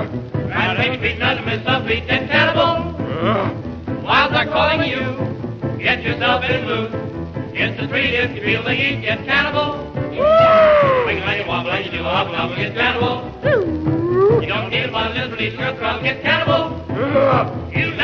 Right, baby, beat nothing, miss up, beat them cannibal. While they're calling you, get yourself in mood. It's a treat if you feel the heat, get cannibal. Wiggle and you wobble and you do a hobble hobble, get cannibal. You don't need a bottle, just release your throat, get cannibal. You never fail to make a purpose when you